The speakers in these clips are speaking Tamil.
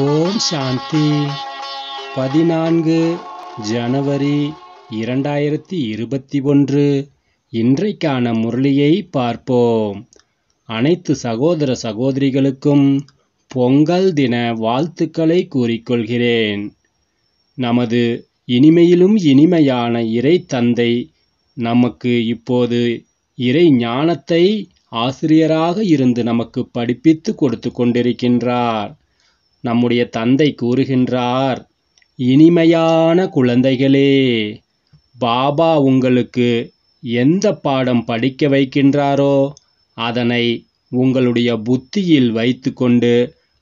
ஓம் சாந்தி. பதினான்கு ஜனவரி இரண்டாயிரத்தி இருபத்தி ஒன்று. இன்றைக்கான முரளியை பார்ப்போம். அனைத்து சகோதர சகோதரிகளுக்கும் பொங்கல் தின வாழ்த்துக்களை கூறிக்கொள்கிறேன். நமது இனிமையிலும் இனிமையான இறை தந்தை நமக்கு இப்போது இறை ஞானத்தை ஆசிரியராக இருந்து நமக்கு படிப்பித்து கொடுத்து கொண்டிருக்கின்றார். நம்முடைய தந்தை கூறுகின்றார் இனிமையான குழந்தைகளே பாபா உங்களுக்கு எந்த பாடம் படிக்க வைக்கின்றாரோ அதனை உங்களுடைய புத்தியில் வைத்துக்கொண்டு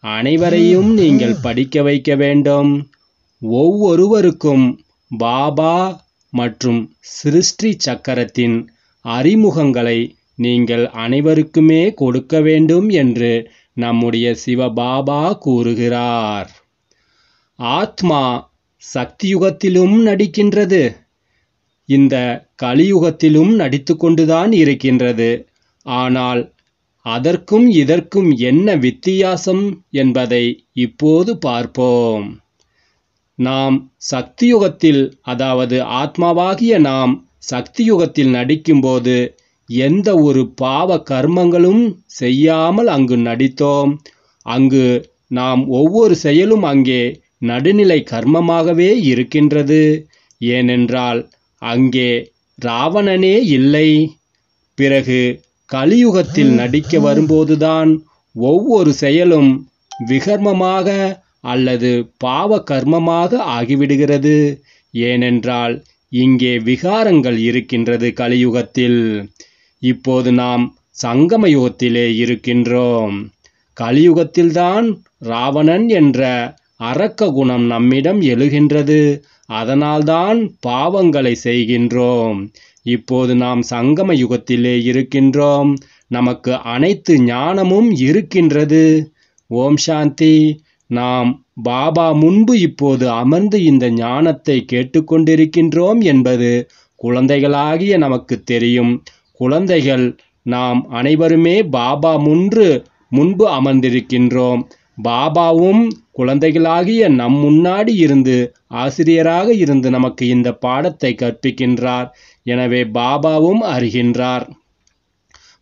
அனைவரையும் நீங்கள் படிக்க வைக்க வேண்டும். ஒவ்வொருவருக்கும் பாபா மற்றும் சிருஷ்டி சக்கரத்தின் அறிமுகங்களை நீங்கள் அனைவருக்குமே கொடுக்க வேண்டும் என்று நம்முடைய சிவபாபா கூறுகிறார். ஆத்மா சக்தியுகத்திலும் நடிக்கின்றது. இந்த கலியுகத்திலும் நடித்து கொண்டுதான் இருக்கின்றது. ஆனால் அதற்கும் இதற்கும் என்ன வித்தியாசம் என்பதை இப்போது பார்ப்போம். நாம் சக்தியுகத்தில் அதாவது ஆத்மாவாகிய நாம் சக்தியுகத்தில் நடிக்கும்போது எந்த ஒரு பாவ கர்மங்களும் செய்யாமல் அங்கு நடித்தோம். அங்கு நாம் ஒவ்வொரு செயலும் அங்கே நடுநிலை கர்மமாகவே இருக்கின்றது. ஏனென்றால் அங்கே ராவணனே இல்லை. பிறகு கலியுகத்தில் நடிக்க வரும்போதுதான் ஒவ்வொரு செயலும் விகர்மமாக அல்லது பாவ கர்மமாக ஆகிவிடுகிறது. ஏனென்றால் இங்கே விகாரங்கள் இருக்கின்றது கலியுகத்தில். இப்போது நாம் சங்கம யுகத்திலே இருக்கின்றோம். கலியுகத்தில்தான் ராவணன் என்ற அரக்க குணம் நம்மிடம் எழுகின்றது. அதனால்தான் பாவங்களை செய்கின்றோம். இப்போது நாம் சங்கம யுகத்திலே இருக்கின்றோம். நமக்கு அனைத்து ஞானமும் இருக்கின்றது. ஓம் சாந்தி. நாம் பாபா முன்பு இப்போது அமர்ந்து இந்த ஞானத்தை கேட்டுக்கொண்டிருக்கின்றோம் என்பது குழந்தைகளாகிய நமக்கு தெரியும். குழந்தைகள் நாம் அனைவருமே பாபா முன்று முன்பு அமர்ந்திருக்கின்றோம். பாபாவும் குழந்தைகளாகிய நம் முன்னாடி இருந்து ஆசிரியராக இருந்து நமக்கு இந்த பாடத்தை கற்பிக்கின்றார். எனவே பாபாவும் அறிகின்றார்.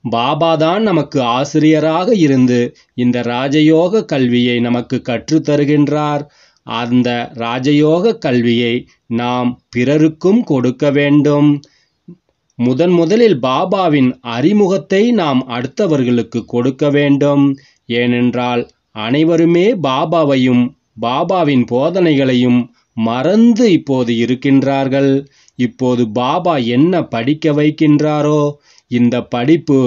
பாபாதான் நமக்கு ஆசிரியராக இருந்து இந்த ராஜயோக கல்வியை நமக்கு கற்றுத் தருகின்றார். அந்த ராஜயோக கல்வியை நாம் பிறருக்கும் கொடுக்க வேண்டும். முதன் முதலில் பாபாவின் அறிமுகத்தை நாம் அடுத்தவர்களுக்கு கொடுக்க வேண்டும். ஏனென்றால் அனைவருமே பாபாவையும் பாபாவின் போதனைகளையும் மறந்து இப்போது இருக்கின்றார்கள். இப்போது பாபா என்ன படிக்க வைக்கின்றாரோ இந்த படிப்பு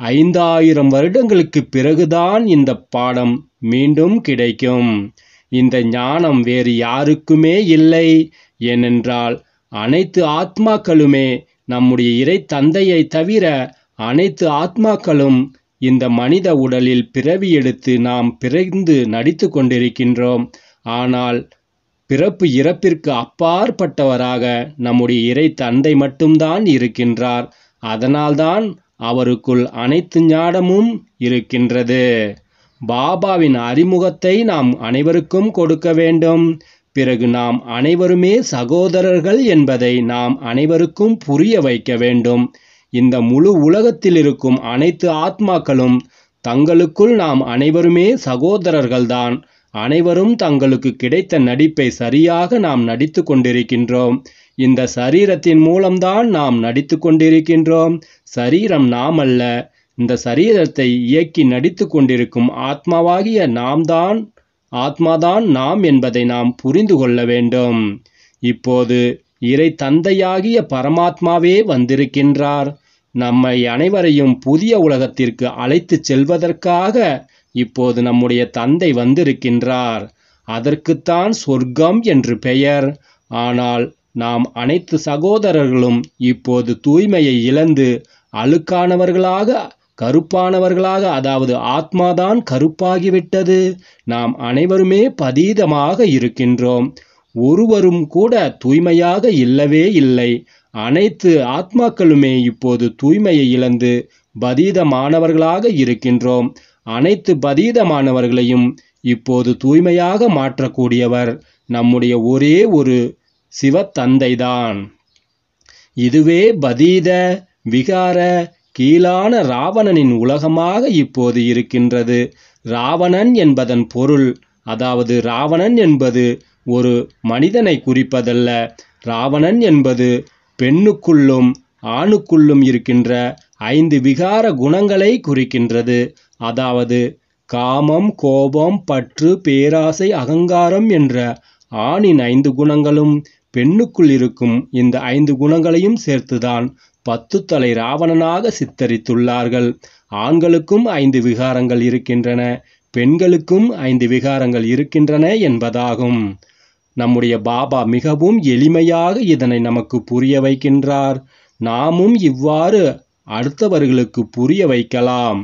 ஐந்தாயிரம் வருடங்களுக்கு பிறகுதான் இந்த பாடம் மீண்டும் கிடைக்கும். இந்த ஞானம் வேறு யாருக்குமே இல்லை. ஏனென்றால் அனைத்து ஆத்மாக்களுமே நம்முடைய இறை தந்தையை தவிர அனைத்து ஆத்மாக்களும் இந்த மனித உடலில் பிறவி எடுத்து நாம் பிறந்து நடித்து கொண்டிருக்கின்றோம். ஆனால் பிறப்பு இறப்பிற்கு அப்பாற்பட்டவராக நம்முடைய இறை தந்தை மட்டும்தான் இருக்கின்றார். அதனால்தான் அவருக்குள் அனைத்து ஞானமும் இருக்கின்றது. பாபாவின் அறிமுகத்தை நாம் அனைவருக்கும் கொடுக்க வேண்டும். பிறகு நாம் அனைவருமே சகோதரர்கள் என்பதை நாம் அனைவருக்கும் புரிய வைக்க வேண்டும். இந்த முழு உலகத்தில் இருக்கும் அனைத்து ஆத்மாக்களும் தங்களுக்குள் நாம் அனைவருமே சகோதரர்கள்தான். அனைவரும் தங்களுக்கு கிடைத்த நடிப்பை சரியாக நாம் நடித்து கொண்டிருக்கின்றோம். இந்த சரீரத்தின் மூலம்தான் நாம் நடித்து கொண்டிருக்கின்றோம். சரீரம் நாம் அல்ல. இந்த சரீரத்தை இயக்கி நடித்து கொண்டிருக்கும் ஆத்மாவாகிய நாம் தான் ஆத்மாதான் நாம் என்பதை நாம் புரிந்து கொள்ள வேண்டும். இப்போது இறை தந்தையாகிய பரமாத்மாவே வந்திருக்கின்றார். நம்மை அனைவரையும் புதிய உலகத்திற்கு அழைத்துச் செல்வதற்காக இப்போது நம்முடைய தந்தை வந்திருக்கின்றார். அதற்குத்தான் சொர்க்கம் என்று பெயர். ஆனால் நாம் அனைத்து சகோதரர்களும் இப்போது தூய்மையை இழந்து அழுக்கானவர்களாக கருப்பானவர்களாக அதாவது ஆத்மாதான் கருப்பாகிவிட்டது. நாம் அனைவருமே பதீதமாக இருக்கின்றோம். ஒருவரும் கூட தூய்மையாக இல்லவே இல்லை. அனைத்து ஆத்மாக்களுமே இப்போது தூய்மையை இழந்து பதீதமானவர்களாக இருக்கின்றோம். அனைத்து பதீதமானவர்களையும் இப்போது தூய்மையாக மாற்றக்கூடியவர் நம்முடைய ஒரே ஒரு சிவத்தந்தைதான். இதுவே பதீத விகார கீழான ராவணனின் உலகமாக இப்போது இருக்கின்றது. ராவணன் என்பதன் பொருள் அதாவது ராவணன் என்பது ஒரு மனிதனை குறிப்பதல்ல. ராவணன் என்பது பெண்ணுக்குள்ளும் ஆணுக்குள்ளும் இருக்கின்ற ஐந்து விகார குணங்களை குறிக்கின்றது. அதாவது காமம் கோபம் பற்று பேராசை அகங்காரம் என்ற ஆணின் ஐந்து குணங்களும் பெண்ணுக்குள் இருக்கும் இந்த ஐந்து குணங்களையும் சேர்த்துதான் பத்து தலை ராவணனாக சித்தரித்துள்ளார்கள். ஆண்களுக்கும் ஐந்து விகாரங்கள் இருக்கின்றன பெண்களுக்கும் ஐந்து விகாரங்கள் இருக்கின்றன என்பதாகும். நம்முடைய பாபா மிகவும் எளிமையாக இதனை நமக்கு புரிய வைக்கின்றார். நாமும் இவ்வாறு அடுத்தவர்களுக்கு புரிய வைக்கலாம்.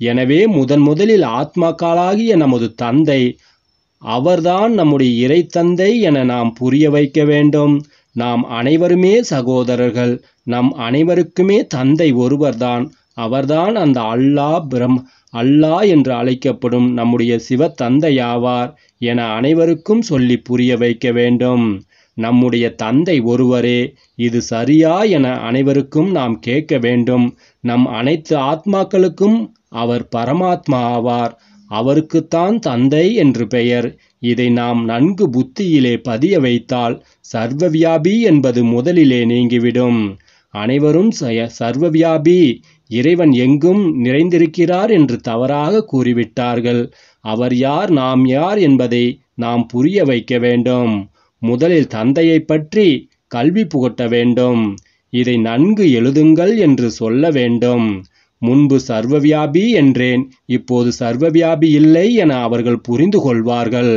எனவே முதன் முதலில் ஆத்மாக்களாகிய நமது தந்தை அவர்தான் நம்முடைய இறை தந்தை என நாம் புரிய வைக்க வேண்டும். நாம் அனைவருமே சகோதரர்கள் நம் அனைவருக்குமே தந்தை ஒருவர்தான். அவர்தான் அந்த அல்லாஹ் பிரம் அல்லாஹ் என்று அழைக்கப்படும் நம்முடைய சிவ தந்தையாவார் என அனைவருக்கும் சொல்லி புரிய வைக்க வேண்டும். நம்முடைய தந்தை ஒருவரே இது சரியா என அனைவருக்கும் நாம் கேட்க வேண்டும். நம் அனைத்து ஆத்மாக்களுக்கும் அவர் பரமாத்மா ஆவார். அவருக்குத்தான் தந்தை என்று பெயர். இதை நாம் நன்கு புத்தியிலே பதிய வைத்தால் சர்வவியாபி என்பது முதலிலே நீங்கிவிடும். அனைவரும் சர்வவியாபி இறைவன் எங்கும் நிறைந்திருக்கிறார் என்று தவறாக கூறிவிட்டார்கள். அவர் யார் நாம் யார் என்பதை நாம் புரிய வைக்க வேண்டும். முதலில் தந்தையை பற்றி கல்வி புகட்ட வேண்டும். இதை நன்கு எழுதுங்கள் என்று சொல்ல வேண்டும். முன்பு சர்வவியாபி என்றேன் இப்போது சர்வவியாபி இல்லை என அவர்கள் புரிந்து கொள்வார்கள்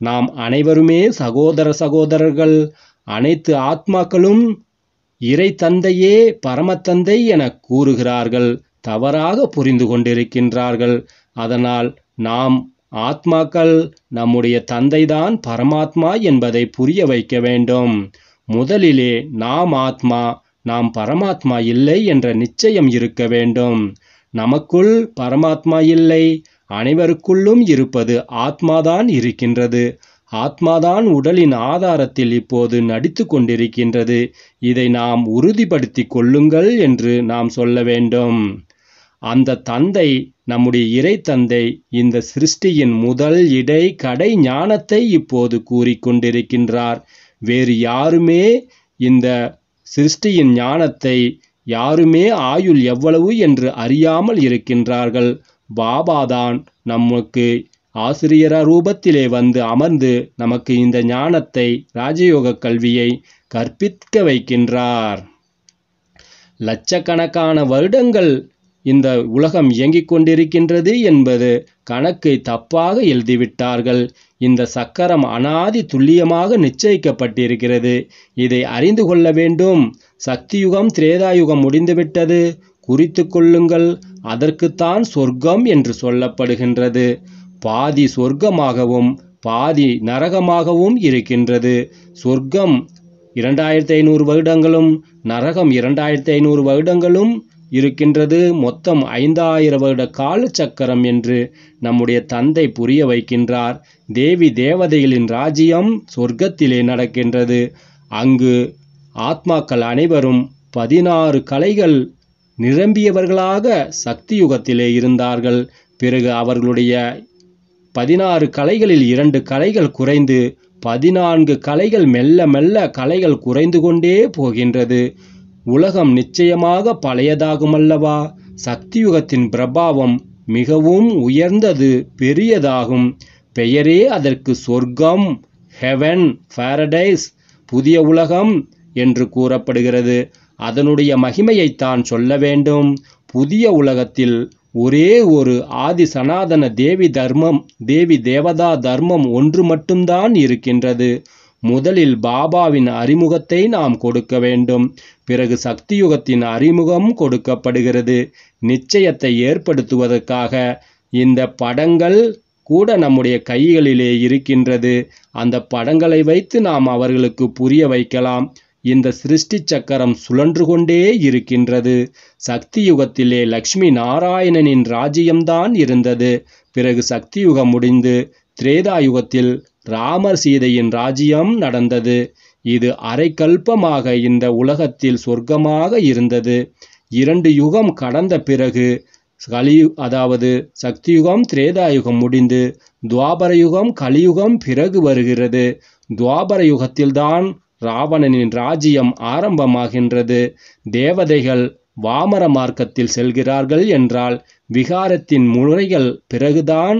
நாம் அனைவருமே சகோதர சகோதரர்கள் அனைத்து ஆத்மாக்களும் இறை தந்தையே பரமத்தந்தை என கூறுகிறார்கள் தவறாக புரிந்து கொண்டிருக்கின்றார்கள் அதனால் நாம் ஆத்மாக்கள் நம்முடைய தந்தைதான் பரமாத்மா என்பதை புரிய வைக்க வேண்டும். முதலிலே நாம் ஆத்மா நாம் பரமாத்மா இல்லை என்ற நிச்சயம் இருக்க வேண்டும். நமக்குள் பரமாத்மா இல்லை அனைவருக்குள்ளும் இருப்பது ஆத்மாதான் இருக்கின்றது. ஆத்மாதான் உடலின் ஆதாரத்தில் இப்போது நடித்து கொண்டிருக்கின்றது. இதை நாம் உறுதிப்படுத்தி கொள்ளுங்கள் என்று நாம் சொல்ல வேண்டும். அந்த தந்தை நம்முடைய இறை தந்தை இந்த சிருஷ்டியின் முதல் இடை கடை ஞானத்தை இப்போது கூறிக்கொண்டிருக்கின்றார் வேறு யாருமே இந்த சிருஷ்டியின் ஞானத்தை யாருமே ஆயுள் எவ்வளவு என்று அறியாமல் இருக்கின்றார்கள். பாபாதான் நமக்கு ஆசிரியர ரூபத்திலே வந்து அமர்ந்து நமக்கு இந்த ஞானத்தை ராஜயோக கல்வியை கற்பிக்க வைக்கின்றார். லட்சக்கணக்கான வருடங்கள் இந்த உலகம் இயங்கிக் கொண்டிருக்கின்றது என்பது கணக்கை தப்பாக எழுதிவிட்டார்கள். இந்த சக்கரம் அனாதி துல்லியமாக நிச்சயிக்கப்பட்டிருக்கிறது. இதை அறிந்து கொள்ள வேண்டும். சக்தியுகம் திரேதாயுகம் முடிந்துவிட்டது. குறித்து கொள்ளுங்கள். அதற்குத்தான் சொர்க்கம் என்று சொல்லப்படுகின்றது. பாதி சொர்க்கமாகவும் பாதி நரகமாகவும் இருக்கின்றது. சொர்க்கம் இரண்டாயிரத்தி ஐநூறு வருடங்களும் நரகம் இரண்டாயிரத்தி ஐநூறு வருடங்களும் இருக்கின்றது. மொத்தம் ஐந்தாயிரம் வருட கால சக்கரம் என்று நம்முடைய தந்தை புரிய வைக்கின்றார். தேவி தேவதைகளின் ராஜ்யம் சொர்க்கத்திலே நடக்கின்றது. அங்கு ஆத்மாக்கள் அனைவரும் பதினாறு கலைகள் நிரம்பியவர்களாக சக்தி யுகத்திலே இருந்தார்கள். பிறகு அவர்களுடைய பதினாறு கலைகளில் இரண்டு கலைகள் குறைந்து பதினான்கு கலைகள் மெல்ல மெல்ல கலைகள் குறைந்து கொண்டே போகின்றது. உலகம் நிச்சயமாக பழையதாகுமல்லவா? சக்தியுகத்தின் பிரபாவம் மிகவும் உயர்ந்தது பெரியதாகும். பெயரே அதற்கு சொர்க்கம் ஹெவன் பாரடைஸ் புதிய உலகம் என்று கூறப்படுகிறது. அதனுடைய மகிமையைத்தான் சொல்ல வேண்டும். புதிய உலகத்தில் ஒரே ஒரு ஆதி சனாதன தேவி தர்மம் தேவி தேவதா தர்மம் ஒன்று மட்டும்தான் இருக்கின்றது. முதலில் பாபாவின் அறிமுகத்தை நாம் கொடுக்க வேண்டும். பிறகு சக்தியுகத்தின் அறிமுகம் கொடுக்கப்படுகிறது. நிச்சயத்தை ஏற்படுத்துவதற்காக இந்த படங்கள் கூட நம்முடைய கைகளிலே இருக்கின்றது. அந்த படங்களை வைத்து நாம் அவர்களுக்கு புரிய வைக்கலாம். இந்த சிருஷ்டி சக்கரம் சுழன்று கொண்டே இருக்கின்றது. சக்தி யுகத்திலே லக்ஷ்மி நாராயணனின் ராஜ்யம்தான் இருந்தது. பிறகு சக்தி யுகம் முடிந்து திரேதா யுகத்தில் ராமர் சீதையின் ராஜ்யம் நடந்தது. இது அரைக்கல்பமாக இந்த உலகத்தில் சொர்க்கமாக இருந்தது. இரண்டு யுகம் கடந்த பிறகு கலியு அதாவது சக்தியுகம் திரேதாயுகம் முடிந்து துவாபர யுகம் கலியுகம் பிறகு வருகிறது. துவாபர யுகத்தில்தான் ராவணனின் ராஜ்யம் ஆரம்பமாகின்றது. தேவதைகள் வாமர மார்க்கத்தில் செல்கிறார்கள் என்றால் விகாரத்தின் முறைகள் பிறகுதான்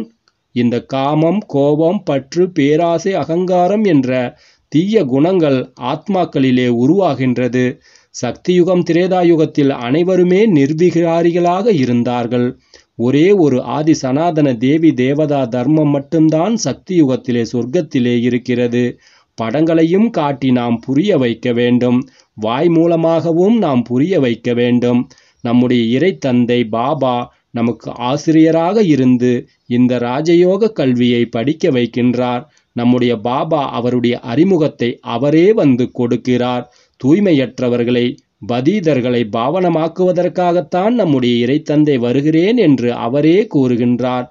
இந்த காமம் கோபம் பற்று பேராசை அகங்காரம் என்ற தீய குணங்கள் ஆத்மாக்களிலே உருவாகின்றது. சக்தியுகம் திரேதாயுகத்தில் அனைவருமே நிர்விகாரிகளாக இருந்தார்கள். ஒரே ஒரு ஆதி சனாதன தேவி தேவதா தர்மம் மட்டும்தான் சக்தி யுகத்திலே சொர்க்கத்திலே இருக்கிறது. படங்களையும் காட்டி நாம் புரிய வைக்க வேண்டும். வாய் மூலமாகவும் நாம் புரிய வைக்க வேண்டும். நம்முடைய இறை தந்தை பாபா நமக்கு ஆசிரியராக இருந்து இந்த ராஜயோக கல்வியை படிக்க வைக்கின்றார். நம்முடைய பாபா அவருடைய அறிமுகத்தை அவரே வந்து கொடுக்கிறார். தூய்மையற்றவர்களை பதீதர்களை பாவனமாக்குவதற்காகத்தான் நம்முடைய இறைத்தந்தை வருகிறேன் என்று அவரே கூறுகின்றார்.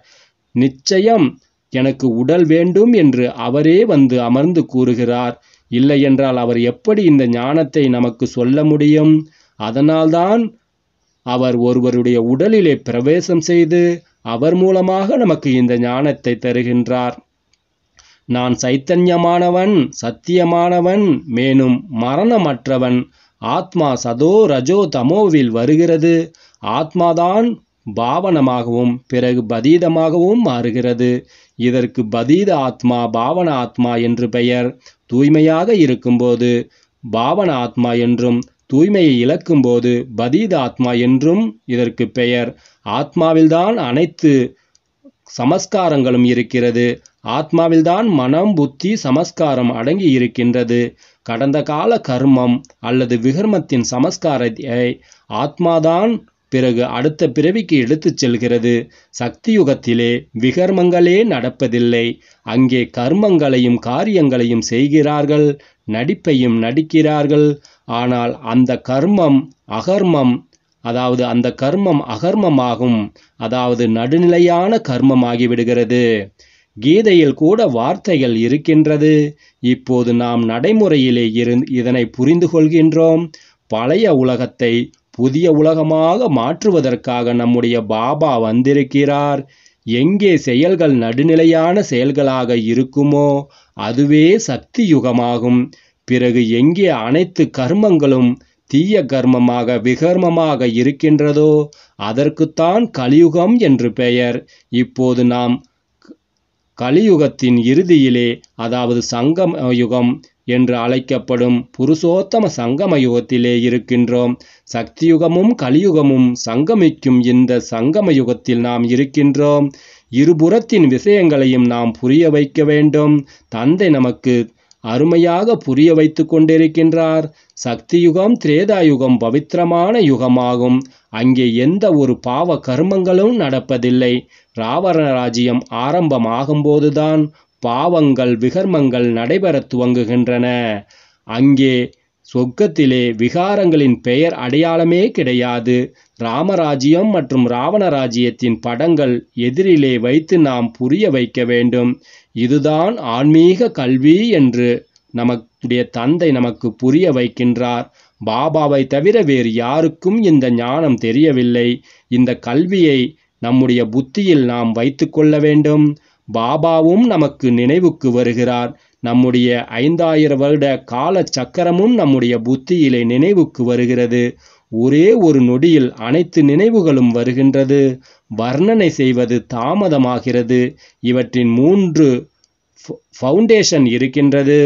நிச்சயம் எனக்கு உடல் வேண்டும் என்று அவரே வந்து அமர்ந்து கூறுகிறார். இல்லையென்றால் அவர் எப்படி இந்த ஞானத்தை நமக்கு சொல்ல முடியும்? அதனால்தான் அவர் ஒருவருடைய உடலிலே பிரவேசம் செய்து அவர் மூலமாக நமக்கு இந்த ஞானத்தை தருகின்றார். நான் சைத்தன்யமானவன் சத்தியமானவன் மேலும் மரணமற்றவன் ஆத்மா சதோ ரஜோ தமோவில் வருகிறது. ஆத்மாதான் பாவனமாகவும் பிறகு பதீதமாகவும் மாறுகிறது. இதற்கு பதீத ஆத்மா பாவன ஆத்மா என்று பெயர். தூய்மையாக இருக்கும்போது பாவன ஆத்மா என்றும் தூய்மையை இழக்கும்போது பதீத ஆத்மா என்றும் இதற்கு பெயர். ஆத்மாவில்தான் அனைத்து சமஸ்காரங்களும் இருக்கிறது. ஆத்மாவில்தான் மனம் புத்தி சமஸ்காரம் அடங்கி இருக்கின்றது. கடந்த கால கர்மம் அல்லது விகர்மத்தின் சமஸ்காரத்தை ஆத்மாதான் பிறகு அடுத்த பிறவிக்கு எடுத்துச் செல்கிறது. சக்தி யுகத்திலே விகர்மங்களே நடப்பதில்லை. அங்கே கர்மங்களையும் காரியங்களையும் செய்கிறார்கள் நடிப்பையும் நடிக்கிறார்கள். ஆனால் அந்த கர்மம் அகர்மம் அதாவது அந்த கர்மம் அகர்மமாகும் அதாவது நடுநிலையான கர்மமாகி விடுகிறது கீதையில் கூட வார்த்தைகள் இருக்கின்றது. இப்போது நாம் நடைமுறையிலே இருந் இதனை புரிந்து கொள்கின்றோம். பழைய உலகத்தை புதிய உலகமாக மாற்றுவதற்காக நம்முடைய பாபா வந்திருக்கிறார். எங்கே செயல்கள் நடுநிலையான செயல்களாக இருக்குமோ அதுவே சக்தி யுகமாகும் பிறகு எங்கே அனைத்து கர்மங்களும் தீய கர்மமாக விகர்மமாக இருக்கின்றதோ அதற்குத்தான் கலியுகம் என்று பெயர். இப்போது நாம் கலியுகத்தின் இறுதியிலே அதாவது சங்கம யுகம் என்று அழைக்கப்படும் புருஷோத்தம சங்கம யுகத்திலே இருக்கின்றோம். சக்தியுகமும் கலியுகமும் சங்கமிக்கும் இந்த சங்கம யுகத்தில் நாம் இருக்கின்றோம். இருபுறத்தின் விஷயங்களையும் நாம் புரிய வைக்க வேண்டும். தந்தை நமக்கு அருமையாக புரிய வைத்து கொண்டிருக்கின்றார். சக்தியுகம் திரேதாயுகம் பவித்திரமான யுகமாகும். அங்கே எந்த ஒரு பாவ கர்மங்களும் நடப்பதில்லை. ராவண ராஜ்யம் ஆரம்பமாகும்போதுதான் பாவங்கள் விகர்மங்கள் நடைபெற துவங்குகின்றன. அங்கே சொர்க்கத்திலே விகாரங்களின் பெயர் அடையாளமே கிடையாது. ராமராஜ்யம் மற்றும் ராவண ராஜ்யத்தின் படங்கள் எதிரிலே வைத்து நாம் புரிய வைக்க வேண்டும். இதுதான் ஆன்மீக கல்வி என்று நமக்குடைய தந்தை நமக்கு புரிய வைக்கின்றார். பாபாவை தவிர வேறு யாருக்கும் இந்த ஞானம் தெரியவில்லை. இந்த கல்வியை நம்முடைய புத்தியில் நாம் வைத்துக்கொள்ள வேண்டும். பாபாவும் நமக்கு நினைவுக்கு வருகிறார். நம்முடைய ஐந்தாயிரம் வருட கால சக்கரமும் நம்முடைய புத்தியிலே நினைவுக்கு வருகிறது. ஒரே ஒரு நொடியில் அனைத்து நினைவுகளும் வருகின்றது. வர்ணனை செய்வது தாமதமாகிறது. இவற்றின் மூன்று ஃபவுண்டேஷன் இருக்கின்றது.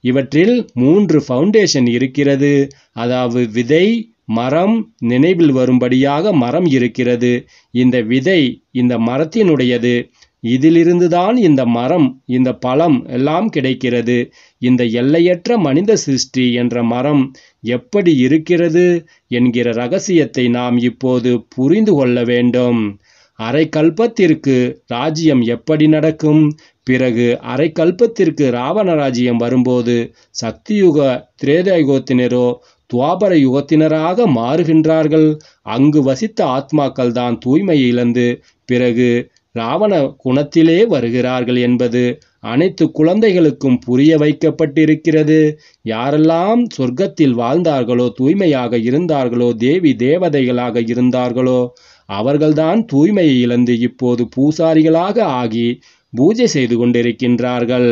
இவற்றில் மூன்று ஃபவுண்டேஷன் இருக்கிறது. அதாவது விதை மரம் நினைவில் வரும்படியாக மரம் இருக்கிறது. இந்த விதை இந்த மரத்தினுடையது. இதிலிருந்துதான் இந்த மரம் இந்த பழம் எல்லாம் கிடைக்கிறது. இந்த எல்லையற்ற மனித சிருஷ்டி என்ற மரம் எப்படி இருக்கிறது என்கிற ரகசியத்தை நாம் இப்போது புரிந்து கொள்ள வேண்டும். அரை கல்பத்திற்கு ராஜ்யம் எப்படி நடக்கும்? பிறகு அரை கல்பத்திற்கு ராவண ராஜ்யம் வரும்போது சக்தியுக திரேதாயுகத்தினரோ துவாபர யுகத்தினராக மாறுகின்றார்கள். அங்கு வசித்த ஆத்மாக்கள் தான் தூய்மையை இழந்து பிறகு ராவண குணத்திலே வருகிறார்கள் என்பது அனைத்து குழந்தைகளுக்கும் புரிய வைக்கப்பட்டிருக்கிறது. யாரெல்லாம் சொர்க்கத்தில் வாழ்ந்தார்களோ தூய்மையாக இருந்தார்களோ தேவி தேவதைகளாக இருந்தார்களோ அவர்கள்தான் தூய்மையை இழந்து இப்போது பூசாரிகளாக ஆகி பூஜை செய்து கொண்டிருக்கின்றார்கள்.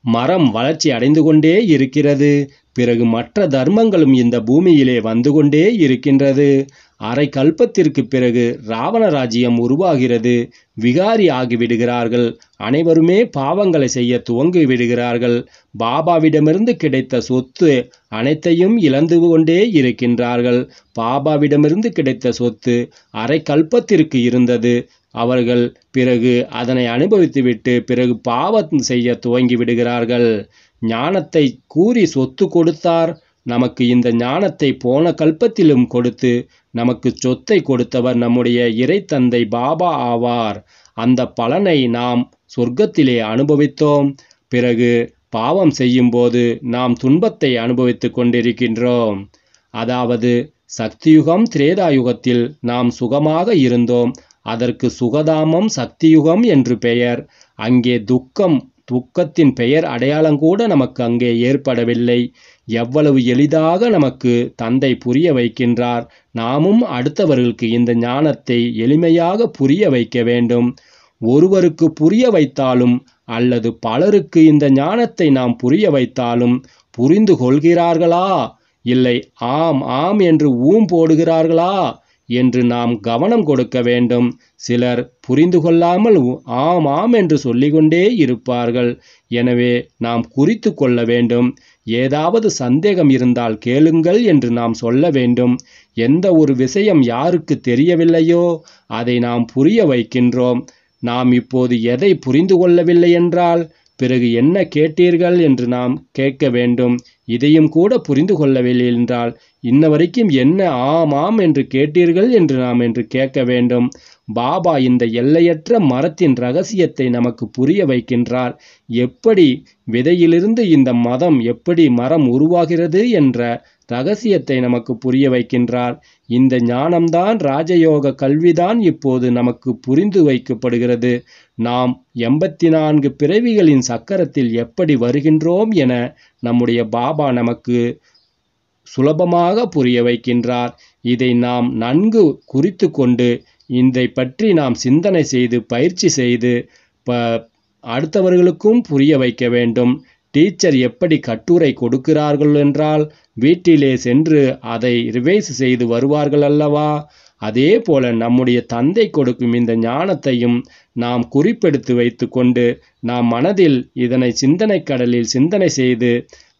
மரம் வளர்ச்சி அடைந்து கொண்டே இருக்கிறது. பிறகு மற்ற தர்மங்களும் இந்த பூமியிலே வந்து கொண்டே இருக்கின்றது. அரை கல்பத்திற்கு பிறகு ராவண ராஜ்யம் உருவாகிறது. விகாரி ஆகிவிடுகிறார்கள். அனைவருமே பாவங்களை செய்ய துவங்கி விடுகிறார்கள். பாபாவிடமிருந்து கிடைத்த சொத்து அனைத்தையும் இழந்து கொண்டே இருக்கின்றார்கள். பாபாவிடமிருந்து கிடைத்த சொத்து அரை கல்பத்திற்கு இருந்தது. அவர்கள் பிறகு அதனை அனுபவித்துவிட்டு பிறகு பாவம் செய்ய துவங்கி விடுகிறார்கள். ஞானத்தை கூறி சொத்து கொடுத்தார். நமக்கு இந்த ஞானத்தை போன கல்பத்திலும் கொடுத்து நமக்கு சொத்தை கொடுத்தவர் நம்முடைய இறைத்தந்தை பாபா ஆவார். அந்த பலனை நாம் சொர்க்கத்திலே அனுபவித்தோம். பிறகு பாவம் செய்யும்போது நாம் துன்பத்தை அனுபவித்துக் கொண்டிருக்கின்றோம். அதாவது சக்தியுகம் திரேதாயுகத்தில் நாம் சுகமாக இருந்தோம். அதற்கு சுகதாமம் சக்தியுகம் என்று பெயர். அங்கே துக்கம் துக்கத்தின் பெயர் அடையாளம் கூட நமக்கு அங்கே ஏற்படவில்லை. எவ்வளவு எளிதாக நமக்கு தந்தை புரிய வைக்கின்றார். நாமும் அடுத்தவர்களுக்கு இந்த ஞானத்தை எளிமையாக புரிய வைக்க வேண்டும். ஒருவருக்கு புரிய வைத்தாலும் அல்லது பலருக்கு இந்த ஞானத்தை நாம் புரிய வைத்தாலும் புரிந்து கொள்கிறார்களா? இல்லை ஆம் ஆம் என்று ஊம் போடுகிறார்களா? என்று நாம் கவனம் கொடுக்க வேண்டும். சிலர் புரிந்து கொள்ளாமல் ஆம் ஆம் என்று சொல்லிக்கொண்டே இருப்பார்கள். எனவே நாம் குறித்து கொள்ள வேண்டும். ஏதாவது சந்தேகம் இருந்தால் கேளுங்கள் என்று நாம் சொல்ல வேண்டும். எந்த ஒரு விஷயம் யாருக்கு தெரியவில்லையோ அதை நாம் புரிய வைக்கின்றோம். நாம் இப்போது எதை புரிந்து கொள்ளவில்லை என்றால் பிறகு என்ன கேட்டீர்கள் என்று நாம் கேட்க வேண்டும். இதையும் கூட புரிந்து கொள்ளவில்லை என்றால் இன்ன வரைக்கும் என்ன ஆம் ஆம் என்று கேட்டீர்கள் என்று நாம் என்று கேட்க வேண்டும். பாபா இந்த எல்லையற்ற மரத்தின் ரகசியத்தை நமக்கு புரிய வைக்கின்றார். எப்படி விதையிலிருந்து இந்த மதம் எப்படி மரம் உருவாகிறது என்ற ரகசியத்தை நமக்கு புரிய வைக்கின்றார். இந்த ஞானம்தான் ராஜயோக கல்விதான் இப்போது நமக்கு புரிந்து வைக்கப்படுகிறது. நாம் எண்பத்தி நான்கு பிறவிகளின் சக்கரத்தில் எப்படி வருகின்றோம் என நம்முடைய பாபா நமக்கு சுலபமாக புரிய வைக்கின்றார். இதை நாம் நன்கு குறித்து கொண்டு இதை பற்றி நாம் சிந்தனை செய்து பயிற்சி செய்து ப அடுத்தவர்களுக்கும் புரிய வைக்க வேண்டும். டீச்சர் எப்படி கட்டுரை கொடுக்கிறார்கள் என்றால் வீட்டிலே சென்று அதை ரிவைஸ் செய்து வருவார்கள் அல்லவா? அதே போல நம்முடைய தந்தை கொடுக்கும் இந்த ஞானத்தையும் நாம் குறிப்பெடுத்து வைத்துக்கொண்டு நாம் மனதில் இதனை சிந்தனை கடலில் சிந்தனை செய்து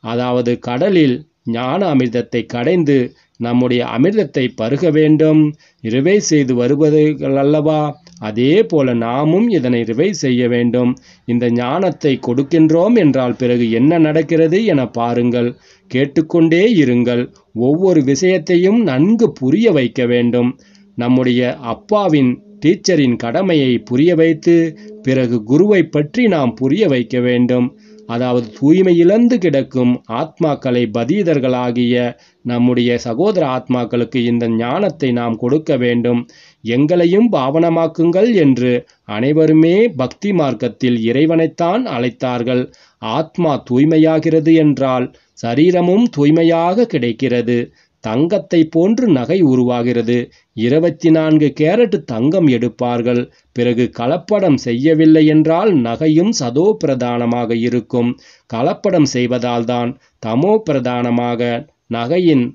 அதாவது கடலில் ஞான அமிர்தத்தை கடைந்து நம்முடைய அமிர்தத்தை பருக வேண்டும் ரிவை செய்து வருவதுகள் அல்லவா? அதே போல நாமும் இதனை ரிவை செய்ய வேண்டும். இந்த ஞானத்தை கொடுக்கின்றோம் என்றால் பிறகு என்ன நடக்கிறது என பாருங்கள். கேட்டுக்கொண்டே இருங்கள். ஒவ்வொரு விஷயத்தையும் நன்கு புரிய வைக்க வேண்டும். நம்முடைய அப்பாவின் டீச்சரின் கடமையை புரிய வைத்து பிறகு குருவை பற்றி நாம் புரிய வைக்க வேண்டும். அதாவது தூய்மை இழந்து கிடக்கும் ஆத்மாக்களை பதீதர்களாகிய நம்முடைய சகோதர ஆத்மாக்களுக்கு இந்த ஞானத்தை நாம் கொடுக்க வேண்டும். எங்களையும் பாவனமாக்குங்கள் என்று அனைவருமே பக்தி மார்க்கத்தில் இறைவனைத்தான் அழைத்தார்கள். ஆத்மா தூய்மையாகிறது என்றால் சரீரமும் தூய்மையாக கிடைக்கிறது. தங்கத்தை போன்று நகை உருவாகிறது. இருபத்தி நான்கு கேரட் தங்கம் எடுப்பார்கள். பிறகு கலப்படம் செய்யவில்லை என்றால் நகையும் சதோ பிரதானமாக இருக்கும். கலப்படம் செய்வதால்தான் தமோ பிரதானமாக நகையின்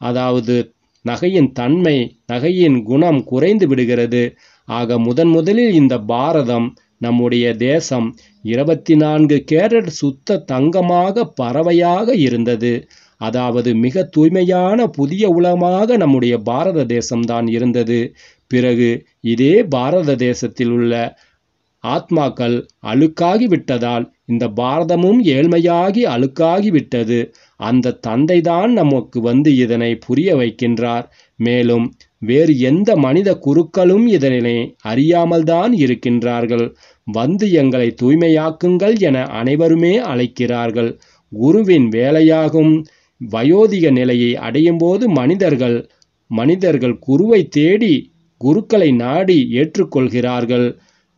அதாவது நகையின் தன்மை நகையின் குணம் குறைந்து விடுகிறது. ஆக முதன் முதலில் இந்த பாரதம் நம்முடைய தேசம் இருபத்தி நான்கு கேரட் சுத்த தங்கமாக பறவையாக இருந்தது. அதாவது மிக தூய்மையான புதிய உலகமாக நம்முடைய பாரத தேசம்தான் இருந்தது. பிறகு இதே பாரத தேசத்தில் உள்ள ஆத்மாக்கள் அழுக்காகி விட்டதால் இந்த பாரதமும் ஏழ்மையாகி அழுக்காகி விட்டது. அந்த தந்தைதான் நமக்கு வந்து இதனை புரிய வைக்கின்றார். மேலும் வேறு எந்த மனித குருக்களும் இதனை அறியாமல்தான் இருக்கின்றார்கள். வந்து எங்களை தூய்மையாக்குங்கள் என அனைவருமே அழைக்கிறார்கள். குருவின் வேலையாகும் வயோதிக நிலையை அடையும் போது மனிதர்கள் மனிதர்கள் குருவை தேடி குருக்களை நாடி ஏற்றுக்கொள்கிறார்கள்.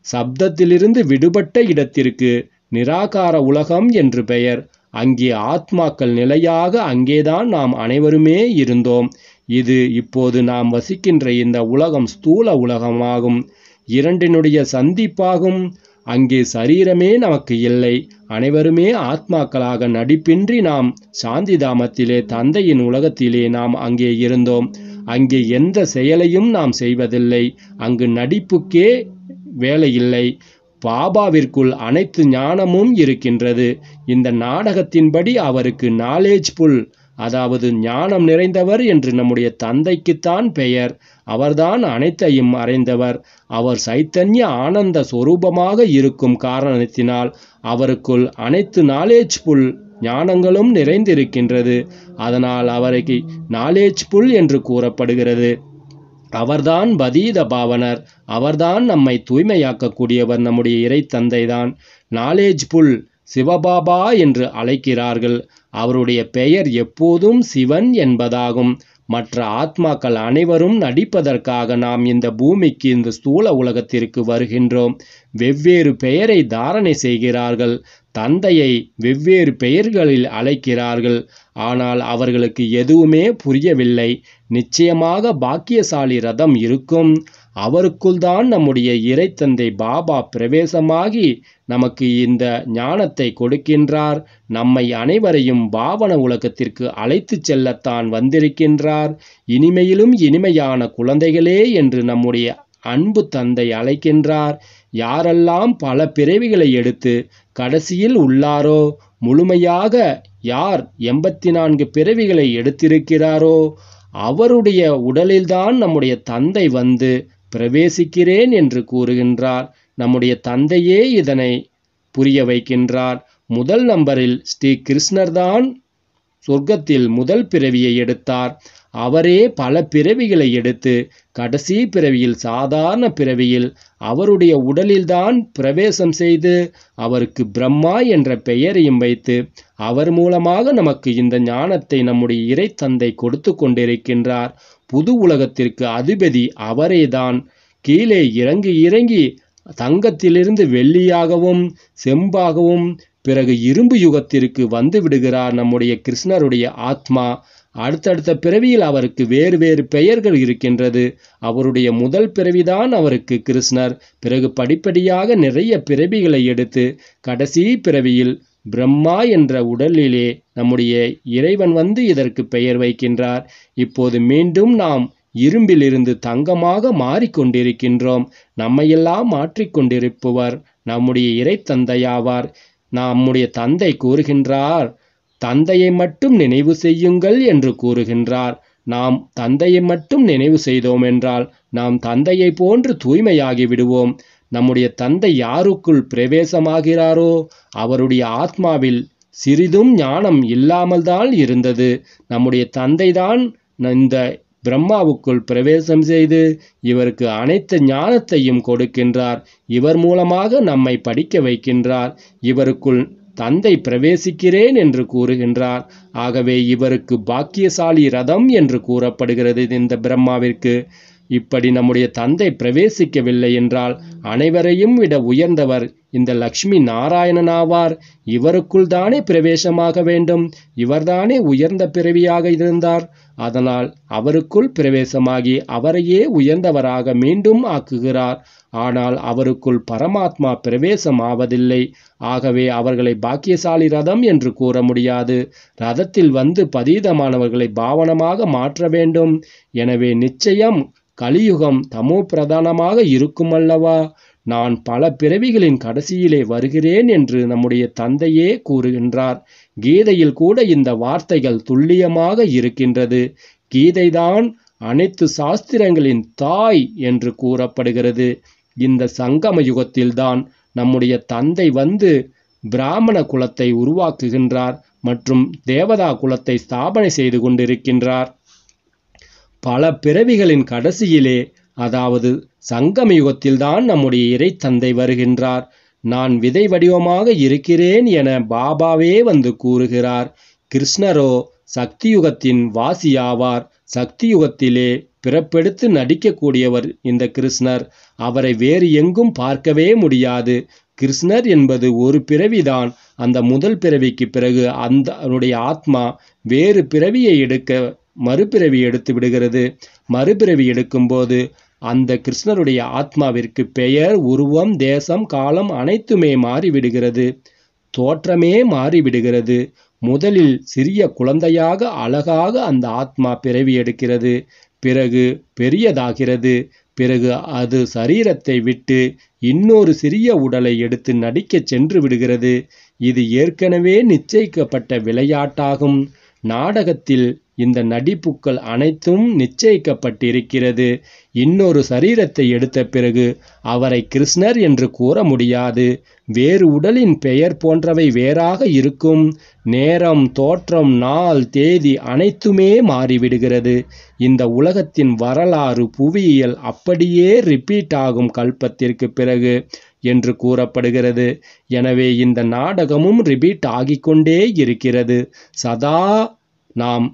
சப்தத்திலிருந்து விடுபட்ட இடத்திற்கு நிராகார உலகம் என்று பெயர். அங்கே ஆத்மாக்கள் நிலையாக அங்கேதான் நாம் அனைவருமே இருந்தோம். இது இப்போது நாம் வசிக்கின்ற இந்த உலகம் ஸ்தூல உலகமாகும். இரண்டினுடைய சந்திப்பாகும். அங்கே சரீரமே நமக்கு இல்லை. அனைவருமே ஆத்மாக்களாக நடிப்பின்றி நாம் சாந்தி தாமத்திலே தந்தையின் உலகத்திலே நாம் அங்கே இருந்தோம். அங்கே எந்த செயலையும் நாம் செய்வதில்லை. அங்கு நடிப்புக்கே வேலையில்லை. பாபாவிற்குள் அனைத்து ஞானமும் இருக்கின்றது. இந்த நாடகத்தின்படி அவருக்கு நாலேஜ் புல் அதாவது ஞானம் நிறைந்தவர் என்று நம்முடைய தந்தைக்குத்தான் பெயர். அவர்தான் அனைத்தையும் அறிந்தவர். அவர் சைத்தன்ய ஆனந்த சொரூபமாக இருக்கும் காரணத்தினால் அவருக்குள் அனைத்து நாலேஜ் புல் ஞானங்களும் நிறைந்திருக்கின்றது. அதனால் அவருக்கு நாலேஜ் புல் என்று கூறப்படுகிறது. அவர்தான் பதீத பாவனர். அவர்தான் நம்மை தூய்மையாக்கக்கூடியவர் நம்முடைய இறை தந்தைதான் நாலேஜ் புல் சிவபாபா என்று அழைக்கிறார்கள். அவருடைய பெயர் எப்போதும் சிவன் என்பதாகும். மற்ற ஆத்மாக்கள் அனைவரும் நடிப்பதற்காக நாம் இந்த பூமிக்கு இந்த ஸ்தூல உலகத்திற்கு வருகின்றோம். வெவ்வேறு பெயரை தாரணை செய்கிறார்கள். தந்தையை வெவ்வேறு பெயர்களில் அழைக்கிறார்கள். ஆனால் அவர்களுக்கு எதுவுமே புரியவில்லை. நிச்சயமாக பாக்கியசாலி ரதம் இருக்கும். அவருக்குள் தான் நம்முடைய இறைத்தந்தை பாபா பிரவேசமாகி நமக்கு இந்த ஞானத்தை கொடுக்கின்றார். நம்மை அனைவரையும் பாவன உலகத்திற்கு அழைத்து செல்லத்தான் வந்திருக்கின்றார். இனிமையிலும் இனிமையான குழந்தைகளே என்று நம்முடைய அன்பு தந்தை அழைக்கின்றார். யாரெல்லாம் பல பிறவிகளை எடுத்து கடைசியில் உள்ளாரோ? முழுமையாக யார் எண்பத்தி நான்கு பிறவிகளை எடுத்திருக்கிறாரோ? அவருடைய உடலில்தான் நம்முடைய தந்தை வந்து பிரவேசிக்கிறேன் என்று கூறுகின்றார். நம்முடைய தந்தையே இதனை புரிய வைக்கின்றார். முதல் நம்பரில் ஸ்ரீ கிருஷ்ணர்தான் சொர்க்கத்தில் முதல் பிறவியை எடுத்தார். அவரே பல பிறவிகளை எடுத்து கடைசி பிறவியில் சாதாரண பிறவியில் அவருடைய உடலில்தான் பிரவேசம் செய்து அவருக்கு பிரம்மா என்ற பெயரையும் வைத்து அவர் மூலமாக நமக்கு இந்த ஞானத்தை நம்முடைய இறை தந்தை கொடுத்து கொண்டிருக்கின்றார். புது உலகத்திற்கு அதிபதி அவரேதான். கீழே இறங்கி இறங்கி தங்கத்திலிருந்து வெள்ளியாகவும் செம்பாகவும் பிறகு இரும்பு யுகத்திற்கு வந்து விடுகிறார் நம்முடைய கிருஷ்ணருடைய ஆத்மா. அடுத்தடுத்த பிறவியில் அவருக்கு வேறு வேறு பெயர்கள் இருக்கின்றது. அவருடைய முதல் பிறவிதான் அவருக்கு கிருஷ்ணர். பிறகு படிப்படியாக நிறைய பிறவிகளை எடுத்து கடைசி பிறவியில் பிரம்மா என்ற உடலிலே நம்முடைய இறைவன் வந்து இதற்கு பெயர் வைக்கின்றார். இப்போது மீண்டும் நாம் இரும்பிலிருந்து தங்கமாக மாறிக்கொண்டிருக்கின்றோம். நம்மையெல்லாம் மாற்றிக்கொண்டிருப்பவர் நம்முடைய இறை தந்தையாவார் நம்முடைய தந்தை கூறுகின்றார் தந்தையை மட்டும் நினைவு செய்யுங்கள் என்று கூறுகின்றார். நாம் தந்தையை மட்டும் நினைவு செய்தோம் என்றால் நாம் தந்தையை போன்று தூய்மையாகி விடுவோம். நம்முடைய தந்தை யாருக்குள் பிரவேசமாகிறாரோ அவருடைய ஆத்மாவில் சிறிதும் ஞானம் இல்லாமல் தான் இருந்தது. நம்முடைய தந்தைதான் இந்த பிரம்மாவுக்குள் பிரவேசம் செய்து இவருக்கு அனைத்து ஞானத்தையும் கொடுக்கின்றார். இவர் மூலமாக நம்மை படிக்க வைக்கின்றார். இவருக்குள் தந்தை பிரவேசிக்கிறேன் என்று கூறுகின்றார். ஆகவே இவருக்கு பாக்கியசாலி ரதம் என்று கூறப்படுகிறது இந்த பிரம்மாவிற்கு. இப்படி நம்முடைய தந்தை பிரவேசிக்கவில்லை என்றால் அனைவரையும் விட உயர்ந்தவர் இந்த லக்ஷ்மி நாராயணனாவார். இவருக்குள் தானே பிரவேசமாக வேண்டும். இவர்தானே உயர்ந்த பிறவியாக இருந்தார். அதனால் அவருக்குள் பிரவேசமாகி அவரையே உயர்ந்தவராக மீண்டும் ஆக்குகிறார். ஆனால் அவருக்குள் பரமாத்மா பிரவேசம் ஆவதில்லை ஆகவே அவர்களை பாக்கியசாலி ரதம் என்று கூற முடியாது. ரதத்தில் வந்து பதீதமானவர்களை பாவனமாக மாற்ற வேண்டும். எனவே நிச்சயம் கலியுகம் தமோ பிரதானமாக இருக்கும் அல்லவா நான் பல பிறவிகளின் கடைசியிலே வருகிறேன் என்று நம்முடைய தந்தையே கூறுகின்றார். கீதையில் கூட இந்த வார்த்தைகள் துல்லியமாக இருக்கின்றது. கீதைதான் அனைத்து சாஸ்திரங்களின் தாய் என்று கூறப்படுகிறது. இந்த சங்கம யுகத்தில்தான் நம்முடைய தந்தை வந்து பிராமண குலத்தை உருவாக்குகின்றார் மற்றும் தேவதா குலத்தை ஸ்தாபனை செய்து கொண்டிருக்கின்றார். பல பிறவிகளின் கடைசியிலே அதாவது சங்கம யுகத்தில்தான் நம்முடைய இறை தந்தை வருகின்றார். நான் விதை வடிவமாக இருக்கிறேன் என பாபாவே வந்து கூறுகிறார். கிருஷ்ணரோ சக்தி யுகத்தின் வாசியாவார். சக்தி யுகத்திலே பிறப்பெடுத்து நடிக்கக்கூடியவர் இந்த கிருஷ்ணர். அவரை வேறு எங்கும் பார்க்கவே முடியாது. கிருஷ்ணர் என்பது ஒரு பிறவிதான். அந்த முதல் பிறவிக்கு பிறகு அந்த அவருடைய ஆத்மா வேறு பிறவியை எடுக்க மறுபிறவி எடுத்து விடுகிறது. மறுபிறவி எடுக்கும்போது அந்த கிருஷ்ணருடைய ஆத்மாவிற்கு பெயர் உருவம் தேசம் காலம் அனைத்துமே மாறிவிடுகிறது. தோற்றமே மாறிவிடுகிறது. முதலில் சிறிய குழந்தையாக அழகாக அந்த ஆத்மா பிறவி எடுக்கிறது. பிறகு பெரியதாகிறது. பிறகு அது சரீரத்தை விட்டு இன்னொரு சிறிய உடலை எடுத்து நடிக்கச் சென்று விடுகிறது. இது ஏற்கனவே நிச்சயிக்கப்பட்ட விளையாட்டாகும். நாடகத்தில் இந்த நடிப்புக்கள் அனைத்தும் நிச்சயிக்கப்பட்டிருக்கிறது. இன்னொரு சரீரத்தை எடுத்த பிறகு அவரை கிருஷ்ணர் என்று கூற முடியாது. வேறு உடலின் பெயர் போன்றவை வேறாக இருக்கும். நேரம் தோற்றம் நாள் தேதி அனைத்துமே மாறிவிடுகிறது. இந்த உலகத்தின் வரலாறு புவியியல் அப்படியே ரிப்பீட் ஆகும் கல்பத்திற்கு பிறகு என்று கூறப்படுகிறது. எனவே இந்த நாடகமும் ரிப்பீட் ஆகிக்கொண்டே இருக்கிறது. சதா நாம்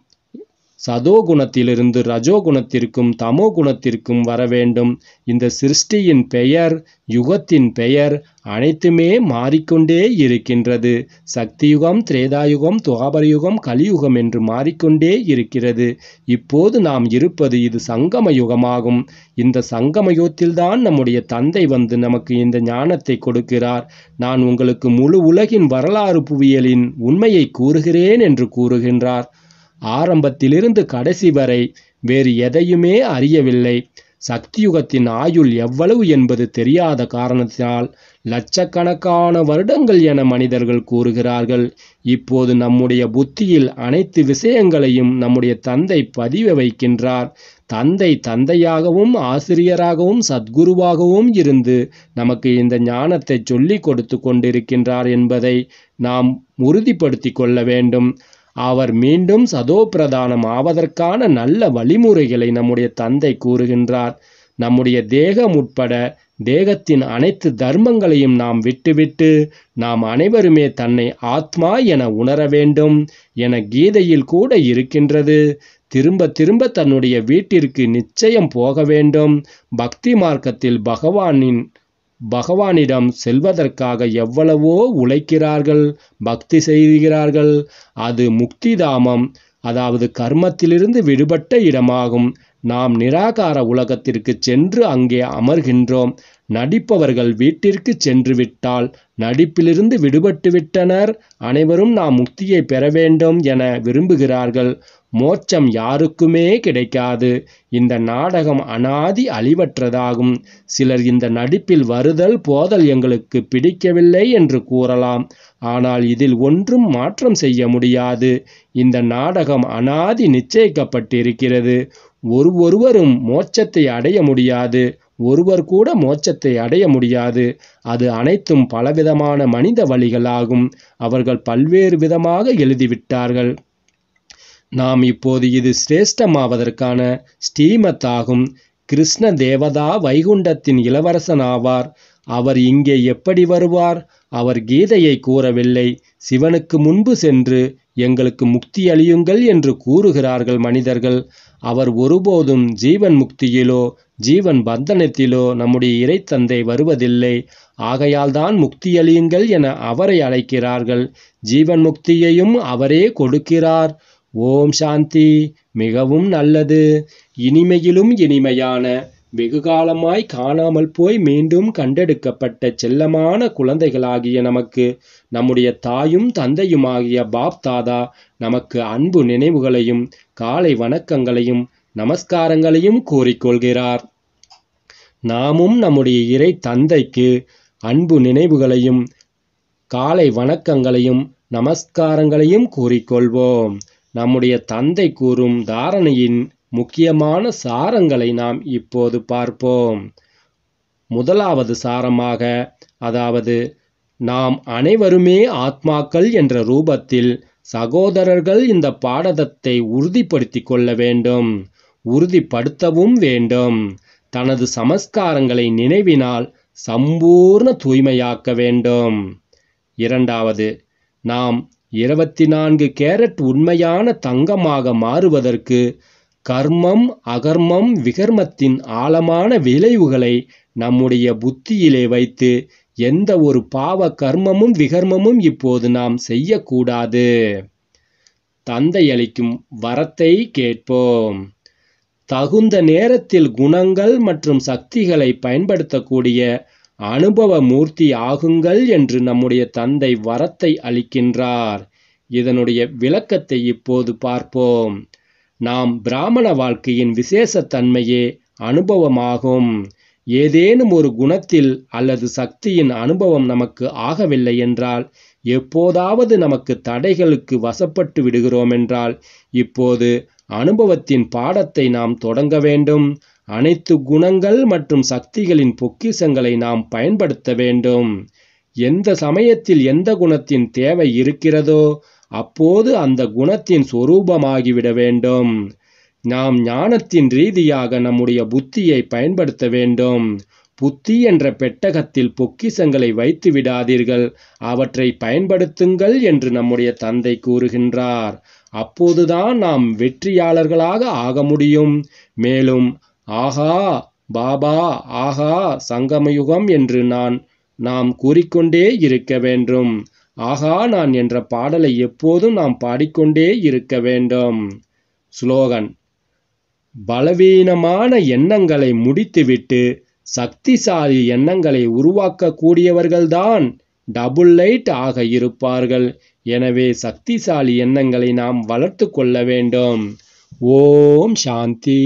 சதோ குணத்திலிருந்து ரஜோ குணத்திற்கும் தமோ குணத்திற்கும் வர வேண்டும். இந்த சிருஷ்டியின் பெயர் யுகத்தின் பெயர் அனைத்துமே மாறிக்கொண்டே இருக்கின்றது. சக்தியுகம் திரேதாயுகம் துவாபரயுகம் கலியுகம் என்று மாறிக்கொண்டே இருக்கிறது. இப்போது நாம் இருப்பது இது சங்கம யுகமாகும். இந்த சங்கம யுகத்தில்தான் நம்முடைய தந்தை வந்து நமக்கு இந்த ஞானத்தை கொடுக்கிறார். நான் உங்களுக்கு முழு உலகின் வரலாறு புவியலின் உண்மையை கூறுகிறேன் என்று கூறுகின்றார். ஆரம்பத்திலிருந்து கடைசி வரை வேறு எதையுமே அறியவில்லை. சக்தியுகத்தின் ஆயுள் எவ்வளவு என்பது தெரியாத காரணத்தினால் லட்சக்கணக்கான வருடங்கள் என மனிதர்கள் கூறுகிறார்கள். இப்போது நம்முடைய புத்தியில் அனைத்து விஷயங்களையும் நம்முடைய தந்தை பதிவு வைக்கின்றார். தந்தை தந்தையாகவும் ஆசிரியராகவும் சத்குருவாகவும் இருந்து நமக்கு இந்த ஞானத்தை சொல்லிக் கொடுத்து கொண்டிருக்கின்றார் என்பதை நாம் உறுதிப்படுத்தி கொள்ள வேண்டும். அவர் மீண்டும் சதோபிரதானம் ஆவதற்கான நல்ல வழிமுறைகளை நம்முடைய தந்தை கூறுகின்றார். நம்முடைய தேகம் உட்பட தேகத்தின் அனைத்து தர்மங்களையும் நாம் விட்டுவிட்டு நாம் அனைவருமே தன்னை ஆத்மா என உணர வேண்டும் என கீதையில் கூட இருக்கின்றது. திரும்ப திரும்ப தன்னுடைய வீட்டிற்கு நிச்சயம் போக வேண்டும். பக்தி மார்க்கத்தில் பகவானின் பகவானிடம் செல்வதற்காக எவ்வளவோ உழைக்கிறார்கள் பக்தி செய்கிறார்கள். அது முக்திதாமம் அதாவது கர்மத்திலிருந்து விடுபட்ட இடமாகும். நாம் நிராகார உலகத்திற்கு சென்று அங்கே அமர்கின்றோம். நடிப்பவர்கள் வீட்டிற்கு சென்று விட்டால் நடிப்பிலிருந்து விடுபட்டு விட்டனர் அனைவரும் நாம் முக்தியை பெற வேண்டும் என விரும்புகிறார்கள். மோட்சம் யாருக்குமே கிடைக்காது. இந்த நாடகம் அனாதி அழிவற்றதாகும். சிலர் இந்த நடிப்பில் வருதல் போதல் எங்களுக்கு பிடிக்கவில்லை என்று கூறலாம். ஆனால் இதில் ஒன்றும் மாற்றம் செய்ய முடியாது. இந்த நாடகம் அனாதி நிச்சயிக்கப்பட்டிருக்கிறது. ஒருவொருவரும் மோட்சத்தை அடைய முடியாது. ஒருவர் கூட மோட்சத்தை அடைய முடியாது. அது அனைத்தும் பலவிதமான மனித வழிகளாகும். அவர்கள் பல்வேறு விதமாக எழுதிவிட்டார்கள். நாம் இப்போது இது சிரேஷ்டமாவதற்கான ஸ்ரீமத்தாகும் கிருஷ்ண தேவதா வைகுண்டத்தின் இளவரசன் ஆவார் அவர் இங்கே எப்படி வருவார்? அவர் கீதையை கூறவில்லை. சிவனுக்கு முன்பு சென்று எங்களுக்கு முக்தி அளியுங்கள் என்று கூறுகிறார்கள் மனிதர்கள். அவர் ஒருபோதும் ஜீவன் முக்தியிலோ ஜீவன் பந்தனத்திலோ நம்முடைய இறைத்தந்தை வருவதில்லை. ஆகையால்தான் முக்தி அளியுங்கள் என அவரை அழைக்கிறார்கள். ஜீவன் முக்தியையும் அவரே கொடுக்கிறார். ஓம் சாந்தி. மிகவும் நல்லது. இனிமையிலும் இனிமையான வெகுகாலமாய் காணாமல் போய் மீண்டும் கண்டெடுக்கப்பட்ட செல்லமான குழந்தைகளாகிய நமக்கு நம்முடைய தாயும் தந்தையுமாகிய பாப் தாதா நமக்கு அன்பு நினைவுகளையும் காலை வணக்கங்களையும் நமஸ்காரங்களையும் கூறிக்கொள்கிறார். நாமும் நம்முடைய இறை தந்தைக்கு அன்பு நினைவுகளையும் காலை வணக்கங்களையும் நமஸ்காரங்களையும் கூறிக்கொள்வோம். நம்முடைய தந்தை கூறும் தாரணையின் முக்கியமான சாரங்களை நாம் இப்போது பார்ப்போம். முதலாவது சாரமாக அதாவது நாம் அனைவருமே ஆத்மாக்கள் என்ற ரூபத்தில் சகோதரர்கள் இந்த பாடதத்தை உறுதிப்படுத்தி கொள்ள வேண்டும் உறுதிப்படுத்தவும் வேண்டும். தனது சமஸ்காரங்களை நினைவினால் சம்பூர்ண தூய்மையாக்க வேண்டும். இரண்டாவது நாம் இருபத்தி நான்கு கேரட் உண்மையான தங்கமாக மாறுவதற்கு கர்மம் அகர்மம் விகர்மத்தின் ஆழமான விளைவுகளை நம்முடைய புத்தியிலே வைத்து எந்த ஒரு பாவ கர்மமும் விகர்மமும் இப்போது நாம் செய்யக்கூடாது. தந்தையளிக்கும் வரத்தை கேட்போம். தகுந்த நேரத்தில் குணங்கள் மற்றும் சக்திகளை பயன்படுத்தக்கூடிய அனுபவ மூர்த்தி ஆகுங்கள் என்று நம்முடைய தந்தை வரத்தை அளிக்கின்றார். இதனுடைய விளக்கத்தை இப்போது பார்ப்போம். நாம் பிராமண வாழ்க்கையின் விசேஷத்தன்மையே அனுபவமாகும். ஏதேனும் ஒரு குணத்தில் அல்லது சக்தியின் அனுபவம் நமக்கு ஆகவில்லை என்றால் எப்போதாவது நமக்கு தடைகளுக்கு வசப்பட்டு விடுகிறோம் என்றால் இப்போது அனுபவத்தின் பாடத்தை நாம் தொடங்க வேண்டும். அனைத்து குணங்கள் மற்றும் சக்திகளின் பொக்கிஷங்களை நாம் பயன்படுத்த வேண்டும். எந்த சமயத்தில் எந்த குணத்தின் தேவை இருக்கிறதோ அப்போது அந்த குணத்தின் சொரூபமாகிவிட வேண்டும். நாம் ஞானத்தின் ரீதியாக நம்முடைய புத்தியை பயன்படுத்த வேண்டும். புத்தி என்ற பெட்டகத்தில் பொக்கிஷங்களை வைத்து விடாதீர்கள். அவற்றை பயன்படுத்துங்கள் என்று நம்முடைய தந்தை கூறுகின்றார். அப்போதுதான் நாம் வெற்றியாளர்களாக ஆக முடியும். மேலும் ஆகா பாபா ஆகா சங்கமயுகம் என்று நான் நாம் கூறிக்கொண்டே இருக்க வேண்டும். ஆகா நான் என்ற பாடலை எப்போதும் நாம் பாடிக்கொண்டே இருக்க வேண்டும். ஸ்லோகன். பலவீனமான எண்ணங்களை முடித்துவிட்டு சக்திசாலி எண்ணங்களை உருவாக்கக்கூடியவர்கள்தான் டபுள் லைட் ஆக இருப்பார்கள். எனவே சக்திசாலி எண்ணங்களை நாம் வளர்த்து கொள்ள வேண்டும். ஓம் சாந்தி.